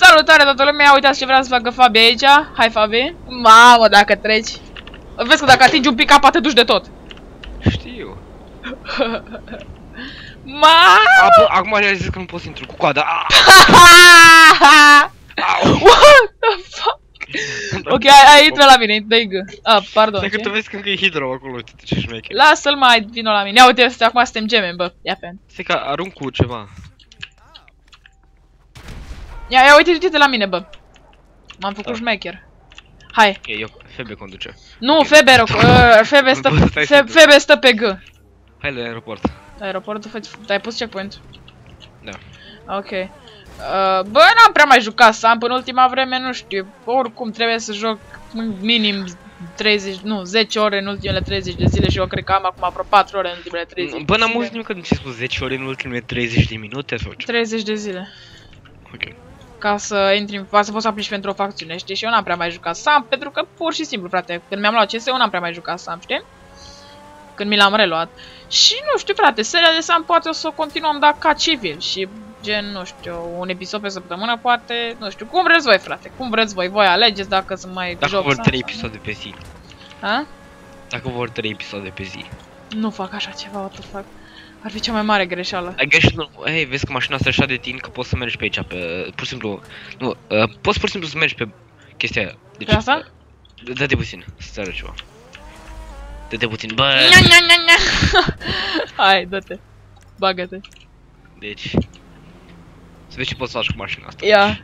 Salutare toată lumea, uitați ce vrea să facă Fabi aici. Hai Fabi. Mamă, dacă treci. Vezi că dacă atingi un pic apa te duci de tot. Știu. Ma! Apă, acum realizez că nu pot să intru cu coada. Ah! Au! What the fuck? Ok, hai, hai intră la mine, dă-i G. Ah, pardon. Stai că ce? tu vezi că încă e hidro acolo, uite ce șmecher. Lasă-l mai, vino la mine. Ia uite, ăsta, acum suntem gemeni, bă. Ia pe. Stai că arunc cu ceva. Ia, ia uite, uite la mine, bă. M-am făcut Da. șmecher. Hai. E, eu, Febe conduce. Nu, Ok. Febe, uh, Febe stă, Bă, stai să Fe- duc. Febe stă pe G. Hai la aeroport. Aeroportul, fă ai pus checkpoint? Da. Ok. Uh, bă, n-am prea mai jucat Samp în ultima vreme, nu știu. Oricum trebuie să joc minim 30, nu, 10 ore în ultimele 30 de zile și eu cred că am acum vreo 4 ore în ultimele 30 Bă, de n-am zile. auzit nimic când ți-ai spus 10 ore în ultimele 30 de minute sau ce? 30 de zile. Ok. Ca să intri, ca să poți să aplici pentru o facțiune, știi? Și eu n-am prea mai jucat Samp, pentru că pur și simplu, frate, când mi-am luat CS, eu n-am prea mai jucat Samp, știi? Când mi l-am reluat. Și nu știu, frate, seria de Samp poate o să o continuăm, dar ca civil și gen, nu știu, un episod pe săptămână, poate, nu știu, cum vreți voi, frate, cum vreți voi, voi alegeți dacă să mai Dacă joc vor Samp 3 sau nu. episoade pe zi. Ha? Dacă vor 3 episoade pe zi. Nu fac așa ceva, what the fuck. Ar fi cea mai mare greșeală. Ai greșit, nu, hei, vezi că mașina asta e așa de tin că poți să mergi pe aici, pe, pur și simplu, nu, uh, poți pur și simplu să mergi pe chestia aia. Deci, Pe asta? uh, Dă-te puțin, să arăt ceva. Dă-te puțin, bă, Nya, nya, nya, nya. Hai, dă-te. Bagă-te. deci, să vezi ce poți să faci cu mașina asta. Ia.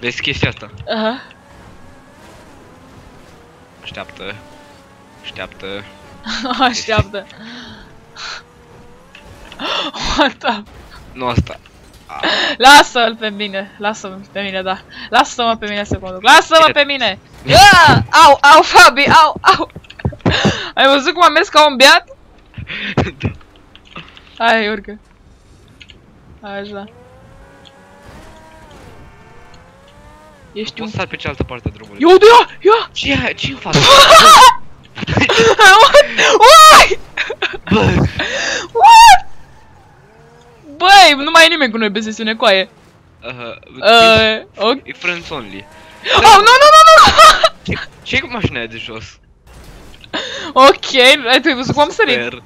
Vezi chestia asta, Aha. așteaptă, așteaptă, Așteaptă. What the... nu asta. Lasă-l pe mine, lasă-mă pe mine, da. Lasă-mă pe mine să conduc, lasă-mă pe mine! Ia! Au, au, Fabi, au, au! Ai văzut cum am mers ca un beat? da. Hai, urcă. Așa. Ești un... Poți să sar pe cealaltă parte a drumului. Ia uite, ia, ia! Ce e ce în față? What? Why? Bă, What? Băi, nu mai e nimeni cu noi pe sesiune coaie. uh, Uh, ok. e friends only. Oh, nu, nu, nu, nu! Ce, ce e cu mașina aia de jos? ok, ai tu ai văzut cum am sărit. Sper.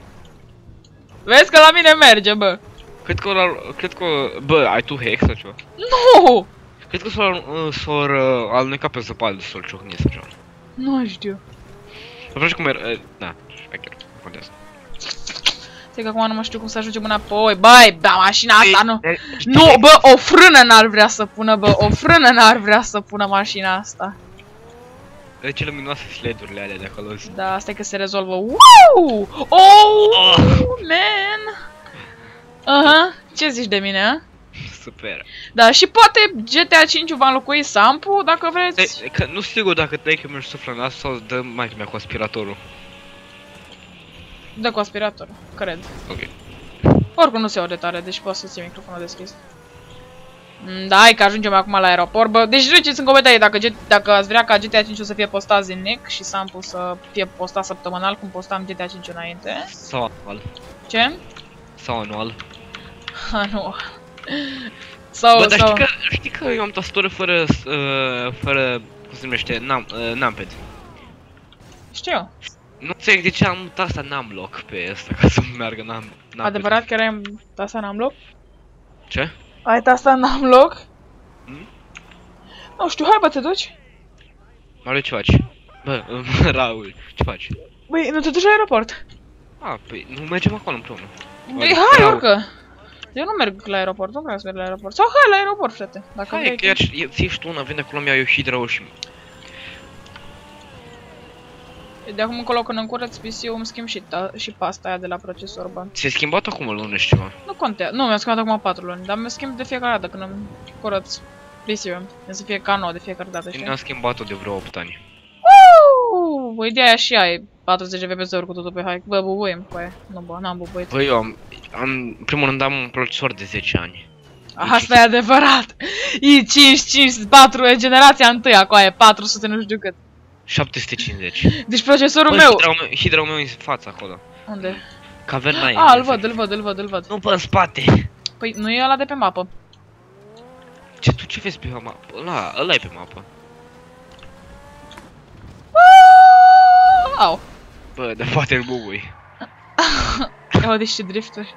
Vezi că la mine merge, bă. Cred că ăla, cred că, bă, ai tu hack sau ceva? Nu! Cred că s-au uh, s-au uh, alunecat pe zăpadă să-l ciocni sau ceva. Nu știu. Vreau cum era, uh, da, șmecher, nu contează. Stai că acum nu mai știu cum să ajungem înapoi. Băi, da, mașina asta nu. Ei, Nu, bă, o frână n-ar vrea să pună, bă, o frână n-ar vrea să pună mașina asta. De ce luminoase sled-urile alea de acolo Da, asta e că se rezolvă. Wow! Oh, Oh. man! Aha, ce zici de mine, a? Super. Da, și poate GTA 5 va înlocui Sampu, dacă vreți. Ei, că nu știu sigur dacă dai că mergi suflă în asta sau dă mai mea cu aspiratorul. Dă cu aspirator, cred. Ok. Oricum nu se aude tare, deci poți să ții microfonul deschis. Mm, Da, hai că ajungem acum la aeroport, bă. Deci ziceți în comentarii dacă, G- dacă ați vrea ca GTA 5 să fie postat zilnic și Sampu să fie postat săptămânal, cum postam GTA 5 înainte. Sau anual. Ce? Sau anual. Ha, nu. Sau, Bă, dar sau... știi că, știi că eu am tastatură fără, uh, fără, cum se numește, num, uh, numpad. Știu. Nu înțeleg de ce am asta n-am loc pe asta ca să meargă n-am numpad. Adevărat că ai asta n-am loc? Ce? Ai asta n-am loc? Hmm? Nu știu, hai bă, te duci? Mario, ce faci? Bă, Raul, ce faci? Băi, nu te duci la aeroport? A, păi, nu mergem acolo împreună. Băi, Adică, hai, Raul. urcă! Eu nu merg la aeroport, nu vreau să merg la aeroport. Sau hai la aeroport, frate. Dacă Hai, vrei că iar ți ești tu una, vine acolo, mi-au eu hidra și... De acum încolo când îmi curăț PC-ul îmi schimb și, ta- și pasta aia de la procesor, bă. Ți-ai schimbat acum o lună și ceva. Nu contează. Nu, mi-am schimbat acum 4 luni, dar mi-am schimb de fiecare dată când îmi curăț PC-ul. E să fie ca nou de fiecare dată, Eu știi? ne-am schimbat-o de vreo 8 ani. Uuu, Băi, de aia și ai 40 de FPS-uri cu totul pe high. Bă, bubuim cu aia. Nu, bă, n-am bubuit. Băi, eu am, am, în primul rând am un procesor de 10 ani. Asta e adevărat. i5, 5, 4, e generația întâia cu aia, 400 nu știu cât. 750. Deci procesorul Bă, meu... Hidra-ul meu, hidra-ul meu e în fața acolo. Unde? Caverna e. A, îl văd, îl văd, îl văd, îl văd. Nu pe în spate. Păi nu e ăla de pe mapă. Ce, tu ce vezi pe mapă? Ăla, ăla e pe mapă. Au. Bă, dar poate îl bubui. Ia uite și drifturi.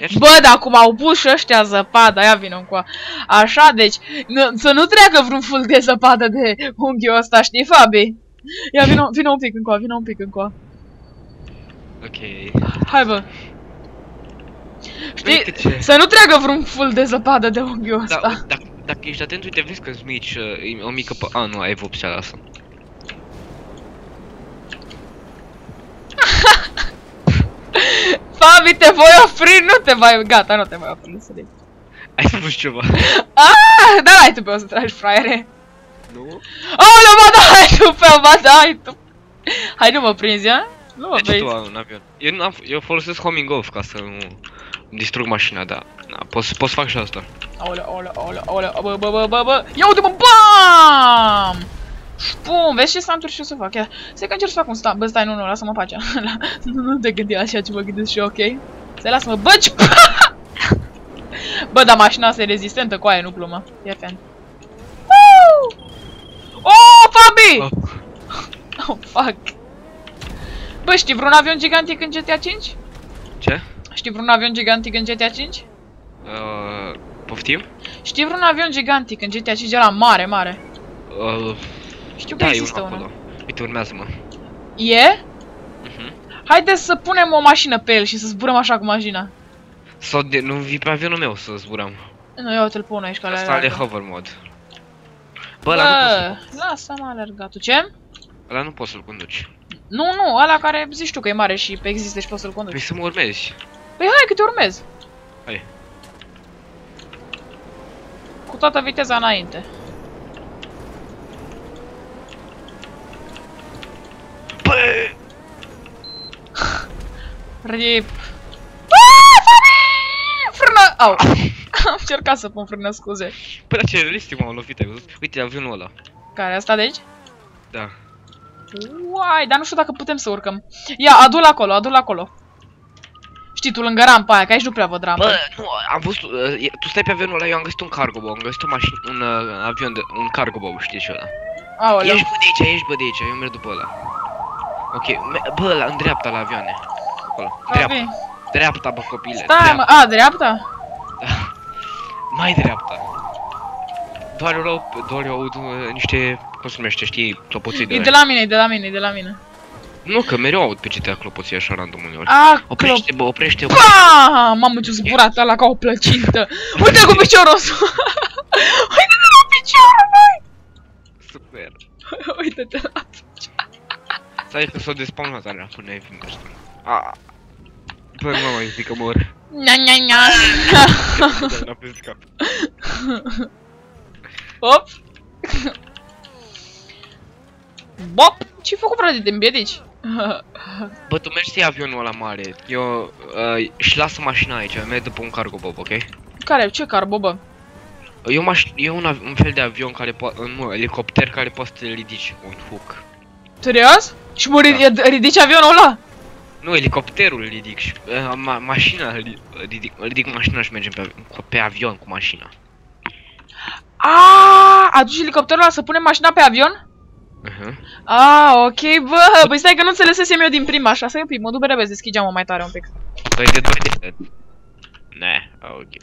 Ia și- Bă, dar acum au pus și ăștia zăpadă, aia vină încoa. Așa, deci, n- să nu treacă vreun ful de zăpadă de unghiul ăsta, știi, Fabi? Ia, vină, vină un pic încoa, vină un pic încoa. Ok. Hai, bă. Uite Știi, ce- să nu treacă vreun ful de zăpadă de unghiul Da, ăsta. uite, dacă, dacă ești atent, uite, vezi că sunt mici, uh, o mică pe... A, nu, ai vopsea la asta. Fabi, te voi opri, nu te mai... Gata, nu te mai opri, să zic. Ai spus ceva? Ah, da, hai tu pe o să tragi, fraiere. Nu? Aoleu, mă dai tu pe mă dai tu. Hai, nu mă prinzi, a? Nu mă De ce tu prinzi. ai un avion? Eu, n-am, eu folosesc homing off ca să nu îmi distrug mașina, da. Na, pot, să- pot să fac și asta. Aoleu, aoleu, aoleu, aoleu, bă, bă, bă, bă, bă. Ia uite, mă, BAM! Bum, vezi ce stunturi și o să fac. Ia, stai că încerc să fac un stunt. Bă, stai, nu, nu, lasă-mă în pace. nu, nu te gândi așa ce mă gândesc și eu, ok? Stai, lasă-mă, bă, ce... Bă, dar mașina asta e rezistentă cu aia, nu plumă. Ia fan. Oh, Fabi! Oh. Oh, fuck. Bă, știi vreun avion gigantic în GTA 5? Ce? Știi vreun avion gigantic în GTA 5? Uh, poftim? Știi vreun avion gigantic în GTA 5 ăla mare, mare? Uh, Știu că da, e există unul unul. acolo. Uite, urmează-mă. E? Mhm. Haideți să punem o mașină pe el și să zburăm așa cu mașina. Sau de, nu vii pe avionul meu să zburăm. Nu, eu te-l pun aici ca la Asta are alergă. hover mod. Bă, ăla nu poți să Bă, lasă-mă alergat. Tu ce? ăla nu poți să-l conduci. Nu, nu, ăla care zici tu că e mare și există și poți să-l Păi conduci. să mă urmezi. Păi hai că te urmez. Hai. Cu toată viteza înainte. Bă! Rip. Aaaa, Fabi! Frână! Au. Am încercat să pun frână, scuze. Păi la ce realistic m-am lovit, ai văzut? Uite avionul ăla. Care, asta de aici? Da. Uai, dar nu știu dacă putem să urcăm. Ia, adu-l acolo, adu-l acolo. Știi, tu lângă rampa aia, că aici nu prea văd rampa. Bă, nu, am văzut, uh, e- tu stai pe avionul ăla, eu am găsit un cargo bob, am găsit o mașină, un uh, avion de, un cargo bob, știi ce ăla. Aoleu. Ești bă de aici, ești bă de aici, eu merg după ăla. Ok, me- bă, la, în dreapta la avioane. Acolo, dreapta, Fabi, dreapta, bă, copile, Stai, dreapta, mă, a, dreapta? mai dreapta. Doar eu, doar eu aud uh, niște, cum se numește, știi, clopoței de E la de la mine, e de la mine, e de la mine. Nu, că mereu aud pe GTA clopoții așa random uneori. A, clop. Oprește, bă, oprește, bă. Pam! Mamă, ce zburat ăla ca o plăcintă. Uite cu piciorul sus. Uite-te la piciorul, băi! Super. Uite-te la... Stai că s-a despawnat alea până ai filmat asta. A. Bă, nu mai zic că mor. Nya, nya, nya. N-am pe cap. Hop. Bop! Ce-ai făcut, frate, te împiedici? Bă, tu mergi să iei avionul ăla mare. Eu, uh, și lasă mașina aici, merg după un cargo bob, ok? Care? Ce carbo, bă? E, o maș- e un, av- un fel de avion care poate, nu, elicopter care poate să te ridici cu un hook. Serios? Și mă rid- ridici avionul ăla? Nu, elicopterul îl ridic și uh, ma- mașina, îl ri- ridic, ridic mașina și mergem pe, cu- pe avion cu mașina. Aaaa, aduci elicopterul ăla să punem mașina pe avion? Uh-huh. Ah, ok, bă, păi stai că nu înțelesesem eu din prima, așa, stai un pic, mă duc pe repede, deschid geamul mai tare un pic. Doi de doi de Ne, ok.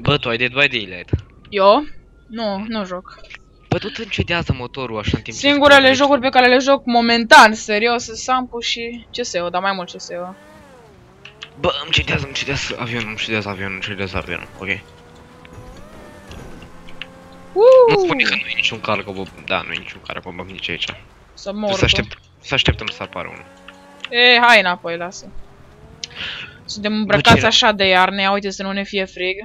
Bă, tu ai Dead by Daylight. Eu? Nu, nu joc. Bă, tot încetează motorul așa în timp ce Singurele spui, jocuri pe care le joc momentan, serios, sunt Sampu și CSO, dar mai mult CSO. Bă, îmi cedează, îmi cedează avionul, îmi cedează avionul, îmi cedează avionul, ok. Nu spune că nu e niciun cargo bob, da, nu e niciun cargo bob nici aici. Să Tu mor să aștept, să așteptăm să apară unul. E, hai înapoi, lasă. Suntem îmbrăcați ce- așa de iarnă, ia uite să nu ne fie frig.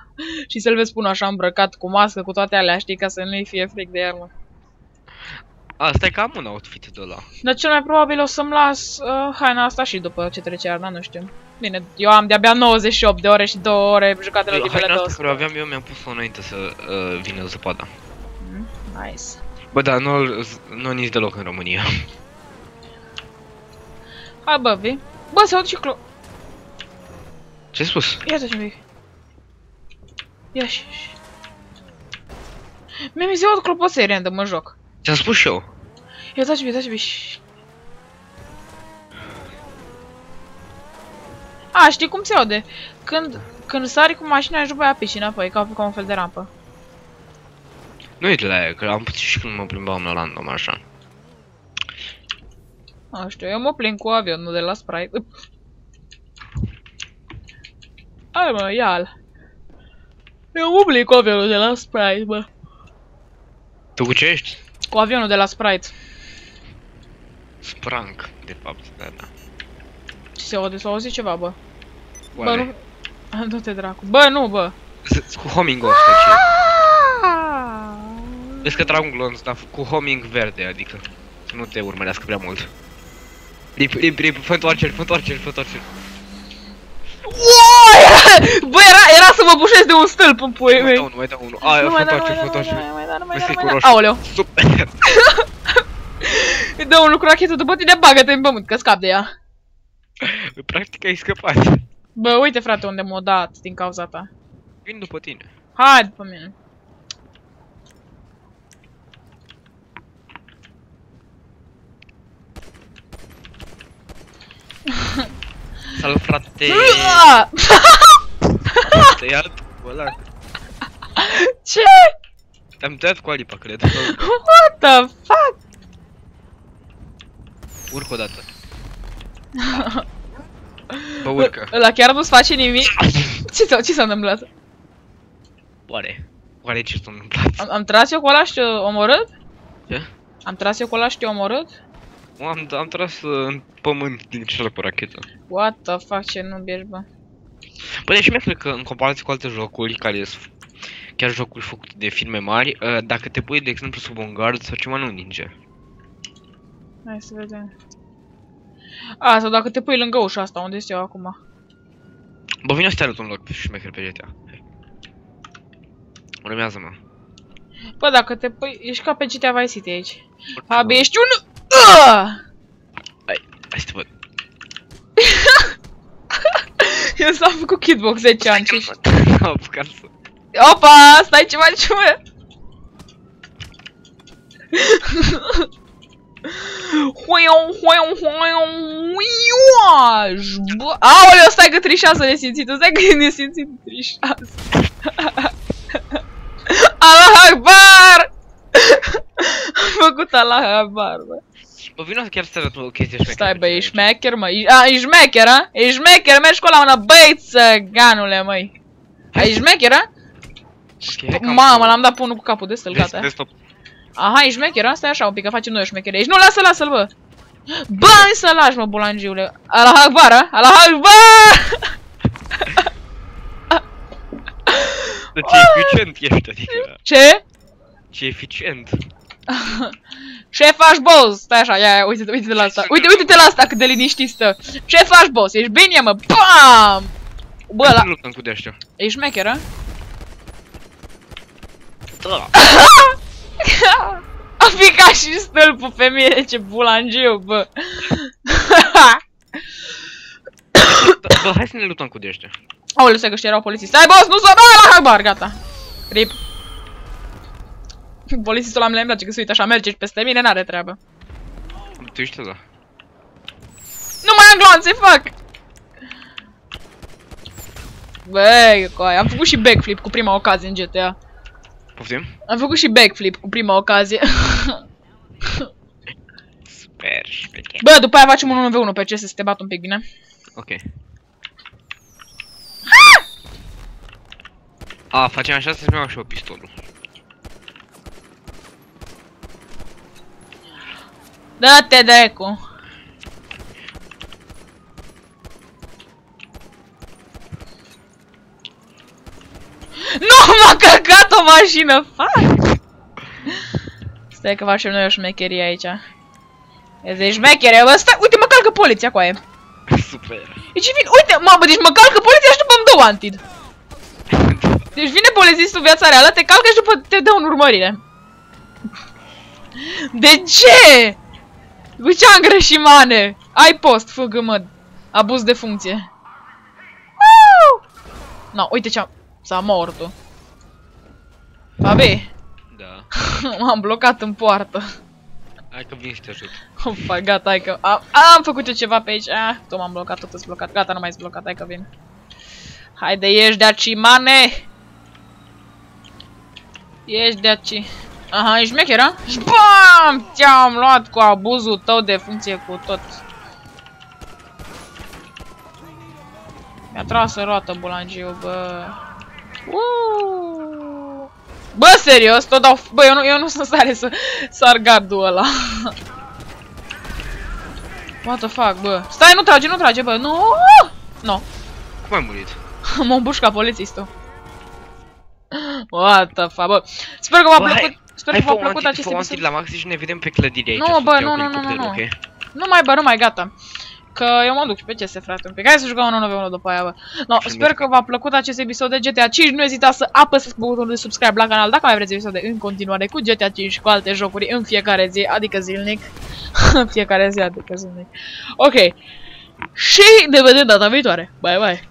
și să-l vezi pun așa îmbrăcat cu mască, cu toate alea, știi, ca să nu-i fie frig de iarnă. A, stai că am un outfit de ăla. Dar cel mai probabil o să-mi las uh, haina asta și după ce trece iarna, nu știu. Bine, eu am de-abia 98 de ore și 2 ore jucate la Eu, nivele haina 200. asta care o aveam eu mi-am pus-o înainte să uh, vină zăpada. Mm, Nice. Bă, da, nu, nu nici deloc în România. Hai bă, vii. Bă, se aud și clo... Ce-ai spus? Ia să un pic. Ia și... Mie mi se aud clopoței random în joc. Ți-am spus și eu. Ia taci bine, taci bine. și- A, știi cum se aude? Când, când sari cu mașina și după aia piși înapoi, ca, ca un fel de rampă. Nu uite la aia, că am putut și când mă plimbam la random așa. Nu știu, eu mă plin cu avionul de la Sprite. Up. Hai mă, ia-l. Eu mă plin cu avionul de la Sprite, bă. Tu cu ce ești? Cu avionul de la Sprite. Sprank, de fapt, da, da. Ce se aude? S-a auzit ceva, bă. Bă, Oare? nu... Du-te dracu. Bă, nu, bă. Z- Cu homing ăsta ce? Vezi că trag un glonț, dar cu homing verde, adică să nu te urmărească prea mult. Rip, rip, rip, fă întoarceri, fă întoarceri, fă întoarceri. Uai! Bă, era, era să mă bușesc de un stâlp în puii Mai mei. dau unul, mai dau unul. Aia, Nu fă mai da, nu întoarceri, mai fă da, nu întoarceri. mai da, nu mai da, Vezi nu că mai e da. cu roșu. Aoleu. Super. Îi dă unul cu rachetă după tine, bagă-te în pământ, că scap de ea. Practic ai scăpat. Bă, uite frate unde m-a dat din cauza ta. Vin după tine. Hai după mine. Salut, frate. Ah! Tăiat cu ăla. Ce? Te-am tăiat cu alipa, cred. What the fuck? Urc o dată. Bă, urcă. Ăla chiar nu-ți face nimic? Ce s-a, ce s-a întâmplat? Oare? Oare ce s-a întâmplat? Am, am tras eu cu ăla și te omorât? Ce? Am tras eu cu ăla și te omorât? Am, am tras uh, în pământ din celălalt cu rachetă. What the fuck, ce nu biești, bă. Bă, deci mi cred că în comparație cu alte jocuri care sunt chiar jocuri făcute de firme mari, uh, dacă te pui, de exemplu, sub un gard sau ceva, nu ninge. Hai să vedem. A, sau dacă te pui lângă ușa asta, unde sunt eu acum? Bă, vine să te arăt un loc șmecher pe GTA. Hai. Urmează-mă. Bă, dacă te pui, ești ca pe GTA Vice City aici. Abi, ești un... Ah! Hai, hai să te văd. Eu s-am făcut kitbox 10 ani. ce Am apucat să... Opa, stai ceva ciume. Huion, huion, huion, huioaj. Bă, aoleu, stai că trișează nesimțitul, stai că e nesimțitul trișează. Allah Akbar! Am făcut Allah Akbar, bă. Bă, vină chiar să te arăt o chestie șmecheră. Stai, pe bă, ce ești ai aici. șmecher, mă. E- A, ești șmecher, a? Ești șmecher, mergi cu ăla mână, băi, țăganule, măi. A, ești șmecher, a? Ok, hai că am- Mamă, l-am dat punul cu capul de stâl, Des- gata. desktop. Aha, ești șmecher, asta e așa un pic, că facem noi o șmecherie aici. Nu, lasă, lasă-l, bă! Bă, hai să lași, mă, bulangiule. Allah Akbar, a? Allah Akbar! Dar ce eficient ești, adică... Ce? Ce eficient. Ce faci, boss? Stai așa, ia, ia, uite-te, uite-te la asta. Uite, uite-te la asta cât de liniștit stă. Ce faci, boss? Ești bine, mă? Bam! Bă, la... Nu luptăm cu de-aștia. Ești șmecher, a? Da. A picat și stâlpul pe mine, ce bulangiu, bă. Da, Bă, hai să ne luptăm cu de-aștia. Aoleu, stai că știi, erau polițiști. Stai, boss, nu s-o da la Akbar, gata. Rip. Polițistul la mine îmi place că se uită așa, merge peste mine, n-are treabă. Tu ești da. Nu mai am glonțe, fuck! Băi, coi, am făcut și backflip cu prima ocazie în GTA. Poftim? Am făcut și backflip cu prima ocazie. Super șmecher. Bă, după aia facem un 1v1 pe ce să te bat un pic bine. Ok. A, facem așa să-ți iau și eu pistolul. Dă-te dracu. Nu m-a căcat o mașină, fuck! Stai că facem noi o șmecherie aici. Vezi, e șmecherie, bă, stai, uite, mă calcă poliția cu aia. Super. Deci vine, uite, mamă, deci mă calcă poliția și după îmi dă antid. Deci vine polițistul în viața reală, te calcă și după te dă în urmărire. De ce? Cu ce am greșit, mane? Ai post, făgă mă. Abuz de funcție. Woo! No, uite ce-am... S-a mortul. Fabi, Da. m-am blocat în poartă. Hai că vin și te ajut. Opa, gata, hai că... Am, am făcut eu ceva pe aici. Ah, tot m-am blocat, tot îți blocat. Gata, nu mai ești blocat, hai că vin. Haide, ieși de aici, mane! Ieși de aici. Aha, ești șmecher, a? Și BAM! Te-am luat cu abuzul tău de funcție cu tot. Mi-a tras în roată bulangiu, bă. Uuu. Bă, serios, tot dau... Bă, eu nu, eu nu sunt stare să sar gardul ăla. What the fuck, bă. Stai, nu trage, nu trage, bă. Nu! No. Cum ai murit? M-a îmbușcat polițistul. What the fuck, bă. Sper că v-a Bă, hai- plăcut... Sper Hai că fă v-a un plăcut anti- acest fă un episod. anti la maxi și ne vedem pe clădire aici. Nu, să bă, iau nu, cu nu, nu, nu, elicopterul, nu. ok? Nu mai, bă, nu mai, gata. Că eu mă duc și pe CS, frate, un pic. Hai să jucăm 1 1 după aia, bă. No, Și sper că v-a plăcut acest episod de GTA 5. Nu ezitați să apăsați butonul de subscribe la canal dacă mai vreți episoade în continuare cu GTA 5 și cu alte jocuri în fiecare zi, adică zilnic. în fiecare zi, adică zilnic. Ok. Și ne vedem data viitoare. Bye, bye.